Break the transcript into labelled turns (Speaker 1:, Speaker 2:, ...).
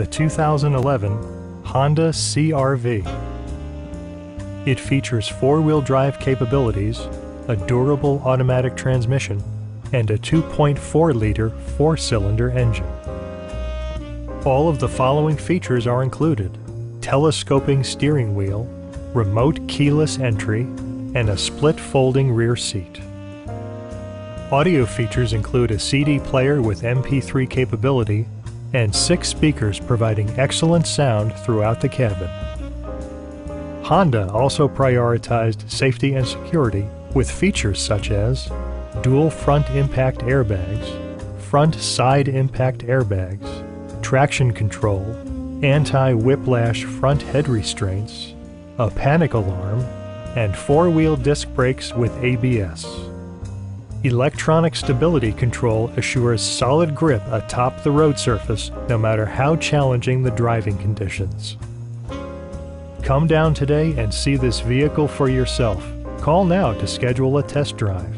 Speaker 1: the 2011 Honda CRV. It features four-wheel drive capabilities, a durable automatic transmission, and a 2.4-liter four-cylinder engine. All of the following features are included. Telescoping steering wheel, remote keyless entry, and a split folding rear seat. Audio features include a CD player with MP3 capability and six speakers providing excellent sound throughout the cabin. Honda also prioritized safety and security with features such as dual front impact airbags, front side impact airbags, traction control, anti-whiplash front head restraints, a panic alarm, and four-wheel disc brakes with ABS. Electronic stability control assures solid grip atop the road surface no matter how challenging the driving conditions. Come down today and see this vehicle for yourself. Call now to schedule a test drive.